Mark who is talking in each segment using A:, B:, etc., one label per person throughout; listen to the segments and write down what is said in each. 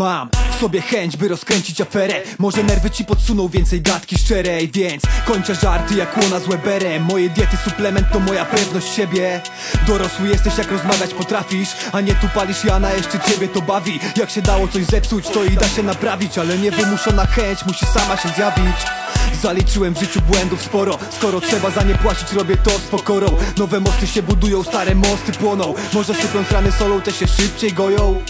A: Mam w sobie chęć, by rozkręcić aferę. Może nerwy ci podsuną więcej gadki szczerej Więc kończę żarty jak łona z Weberem. Moje diety, suplement to moja pewność siebie. Dorosły jesteś jak rozmawiać potrafisz A nie tu palisz Jana, jeszcze ciebie to bawi. Jak się dało coś zepsuć, to i da się naprawić Ale niewymuszona chęć musi sama się zjawić. Zaliczyłem w życiu błędów sporo. Skoro trzeba za nie płacić, robię to z pokorą. Nowe mosty się budują, stare mosty płoną. Może sypiąc rany solą, te się szybciej goją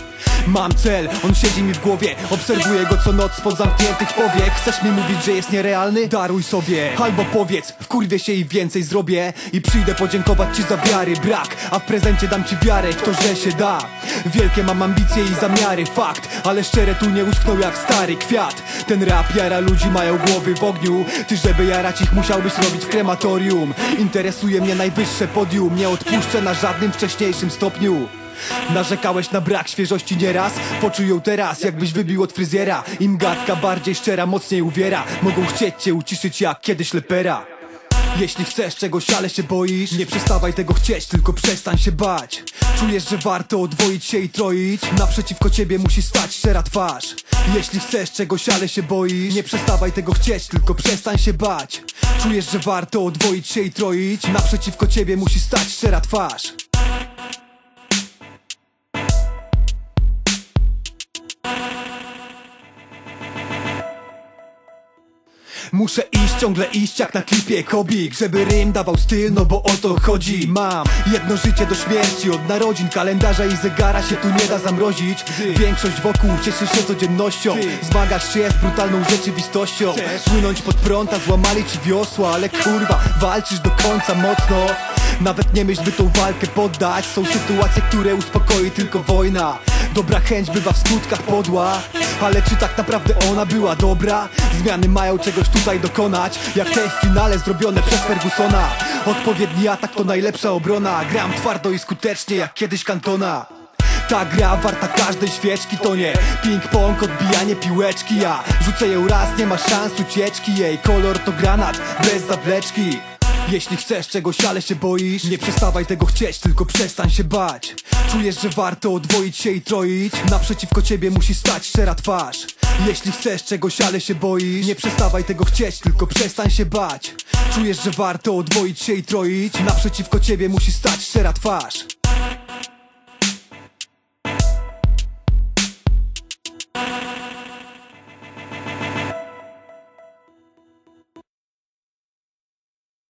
A: Mam cel, on siedzi mi w głowie Obserwuję go co noc spod zamkniętych powiek. Chcesz mi mówić, że jest nierealny? Daruj sobie. Albo powiedz, wkurwię się i więcej zrobię. I przyjdę podziękować ci za wiary brak. A w prezencie dam ci wiarę w to, że się da. Wielkie mam ambicje i zamiary, fakt. Ale szczere tu nie uschną jak stary kwiat. Ten rap jara ludzi mają głowy w ogniu. Ty żeby jarać ich musiałbyś robić w krematorium. Interesuje mnie najwyższe podium. Nie odpuszczę na żadnym wcześniejszym stopniu Narzekałeś na brak świeżości nieraz? Poczuj ją teraz, jakbyś wybił od fryzjera. Im gadka bardziej szczera, mocniej uwiera. Mogą chcieć cię uciszyć jak kiedyś lepera. Jeśli chcesz czegoś, ale się boisz Nie przestawaj tego chcieć, tylko przestań się bać. Czujesz, że warto odwoić się i troić? Naprzeciwko ciebie musi stać szczera twarz. Jeśli chcesz czegoś, ale się boisz Nie przestawaj tego chcieć, tylko przestań się bać. Czujesz, że warto odwoić się i troić? Naprzeciwko ciebie musi stać szczera twarz Muszę iść, ciągle iść jak na klipie Kobik Żeby rym dawał styl, no bo o to chodzi. Mam jedno życie do śmierci Od narodzin, kalendarza i zegara się tu nie da zamrozić. Większość wokół cieszy się codziennością Zmagasz się z brutalną rzeczywistością. Płynąć pod prąd, a złamali ci wiosła Ale kurwa, walczysz do końca mocno. Nawet nie myśl, by tą walkę poddać. Są sytuacje, które uspokoi tylko wojna Dobra chęć bywa w skutkach podła Ale czy tak naprawdę ona była dobra? Zmiany mają czegoś tutaj dokonać Jak te w finale zrobione przez Fergusona. Odpowiedni atak to najlepsza obrona. Gram twardo i skutecznie jak kiedyś Kantona ta gra warta każdej świeczki to nie Ping-pong, odbijanie piłeczki. Ja rzucę ją raz, nie ma szans ucieczki. Jej kolor to granat, bez zawleczki jeśli chcesz czegoś, ale się boisz Nie przestawaj tego chcieć, tylko przestań się bać. Czujesz, że warto odwoić się i troić. Naprzeciwko ciebie musi stać szczera twarz. Jeśli chcesz czegoś, ale się boisz Nie przestawaj tego chcieć, tylko przestań się bać. Czujesz, że warto odwoić się i troić. Naprzeciwko ciebie musi stać szczera twarz